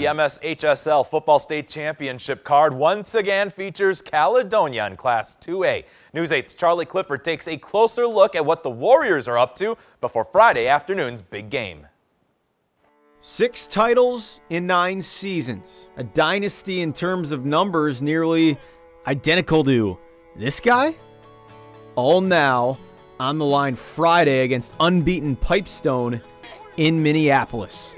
The MSHSL Football State Championship card once again features Caledonia in Class 2A. News 8's Charlie Clifford takes a closer look at what the Warriors are up to before Friday afternoon's big game. Six titles in nine seasons. A dynasty in terms of numbers nearly identical to this guy? All now on the line Friday against unbeaten Pipestone in Minneapolis.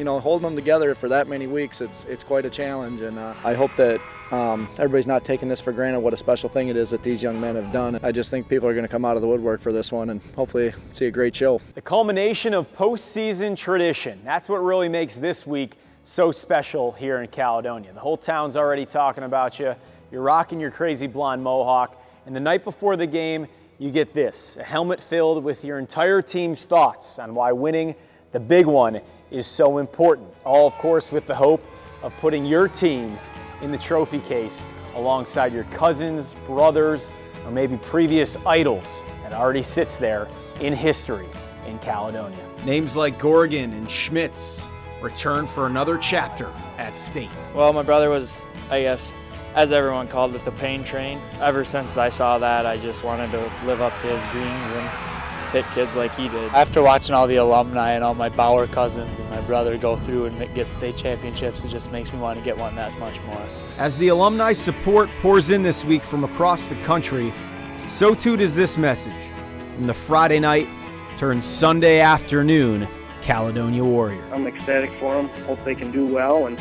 You know, holding them together for that many weeks, it's it's quite a challenge, and uh, I hope that um, everybody's not taking this for granted. What a special thing it is that these young men have done. I just think people are going to come out of the woodwork for this one, and hopefully see a great show. The culmination of postseason tradition. That's what really makes this week so special here in Caledonia. The whole town's already talking about you. You're rocking your crazy blonde mohawk, and the night before the game, you get this a helmet filled with your entire team's thoughts on why winning the big one is so important. All, of course, with the hope of putting your teams in the trophy case alongside your cousins, brothers, or maybe previous idols that already sits there in history in Caledonia. Names like Gorgon and Schmitz return for another chapter at state. Well, my brother was, I guess, as everyone called it, the pain train. Ever since I saw that, I just wanted to live up to his dreams and hit kids like he did. After watching all the alumni and all my Bauer cousins and my brother go through and get state championships, it just makes me want to get one that much more. As the alumni support pours in this week from across the country, so too does this message from the Friday night turns Sunday afternoon Caledonia Warrior. I'm ecstatic for them. Hope they can do well and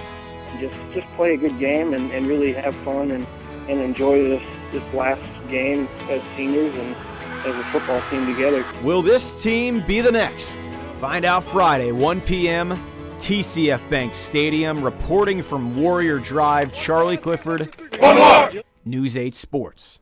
just just play a good game and, and really have fun and, and enjoy this this last game as seniors and as a football team together. Will this team be the next? Find out Friday, 1 p.m. TCF Bank Stadium. Reporting from Warrior Drive, Charlie Clifford, News 8 Sports.